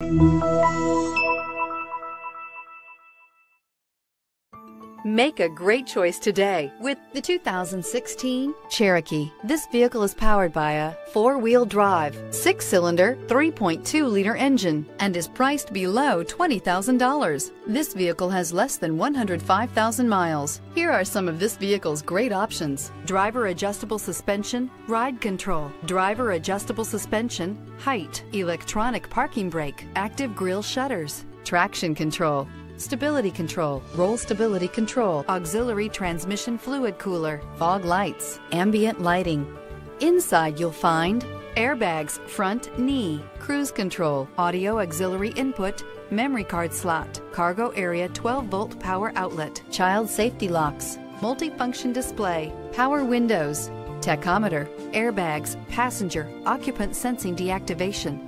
Música Make a great choice today with the 2016 Cherokee. This vehicle is powered by a four-wheel drive, six-cylinder, 3.2-liter engine and is priced below $20,000. This vehicle has less than 105,000 miles. Here are some of this vehicle's great options. Driver adjustable suspension, ride control, driver adjustable suspension, height, electronic parking brake, active grille shutters, traction control, stability control, roll stability control, auxiliary transmission fluid cooler, fog lights, ambient lighting. Inside you'll find airbags, front knee, cruise control, audio auxiliary input, memory card slot, cargo area 12 volt power outlet, child safety locks, multifunction display, power windows, tachometer, airbags, passenger, occupant sensing deactivation,